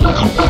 Thank